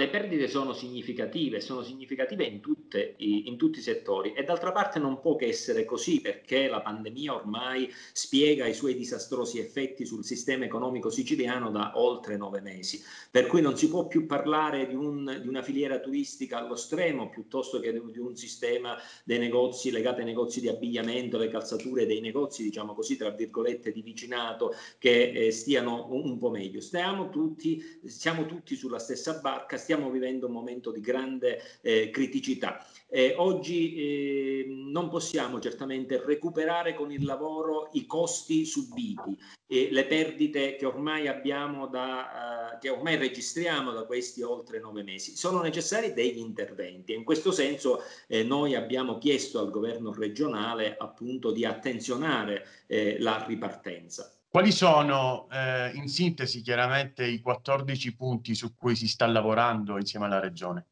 le perdite sono significative, sono significative in, tutte, in, tutti i settori e d'altra parte non può che essere così perché la pandemia ormai spiega i suoi disastrosi effetti sul sistema economico siciliano da oltre nove mesi, per cui non si può più parlare di, un, di una filiera turistica allo stremo piuttosto che di un sistema dei negozi legati ai negozi di abbigliamento, le calzature dei negozi, diciamo così, tra virgolette, di vicinato che eh, stiano un, un po' meglio. Stiamo tutti, siamo tutti sulla stessa barca stiamo vivendo un momento di grande eh, criticità. Eh, oggi eh, non possiamo certamente recuperare con il lavoro i costi subiti, le perdite che ormai abbiamo da, uh, che ormai registriamo da questi oltre nove mesi. Sono necessari degli interventi e in questo senso eh, noi abbiamo chiesto al governo regionale appunto di attenzionare eh, la ripartenza. Quali sono, eh, in sintesi, chiaramente i 14 punti su cui si sta lavorando insieme alla Regione?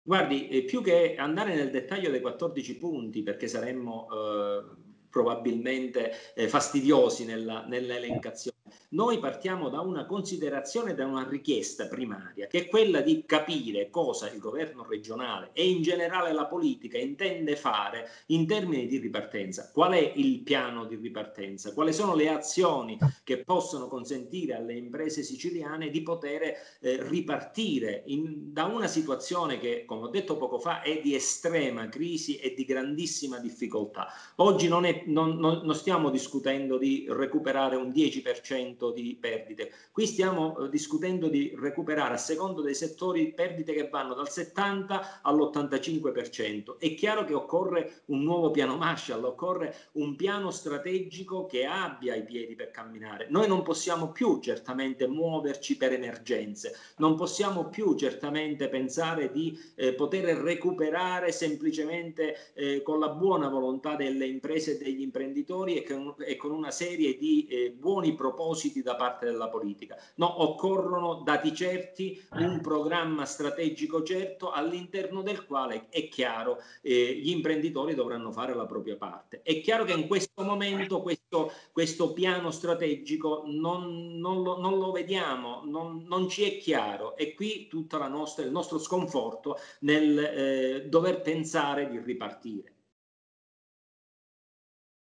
Guardi, eh, più che andare nel dettaglio dei 14 punti, perché saremmo eh, probabilmente eh, fastidiosi nella, nell'elencazione, noi partiamo da una considerazione, da una richiesta primaria, che è quella di capire cosa il governo regionale e in generale la politica intende fare in termini di ripartenza. Qual è il piano di ripartenza? Quali sono le azioni che possono consentire alle imprese siciliane di poter eh, ripartire in, da una situazione che, come ho detto poco fa, è di estrema crisi e di grandissima difficoltà. Oggi non, è, non, non, non stiamo discutendo di recuperare un 10% di perdite. Qui stiamo eh, discutendo di recuperare a secondo dei settori perdite che vanno dal 70 all'85%. È chiaro che occorre un nuovo piano Marshall, occorre un piano strategico che abbia i piedi per camminare. Noi non possiamo più certamente muoverci per emergenze, non possiamo più certamente pensare di eh, poter recuperare semplicemente eh, con la buona volontà delle imprese e degli imprenditori e con, e con una serie di eh, buoni propositi propositi da parte della politica. No, occorrono dati certi, un programma strategico certo all'interno del quale è chiaro eh, gli imprenditori dovranno fare la propria parte. È chiaro che in questo momento questo, questo piano strategico non, non, lo, non lo, vediamo, non, non, ci è chiaro e qui tutto il nostro sconforto nel eh, dover pensare di ripartire.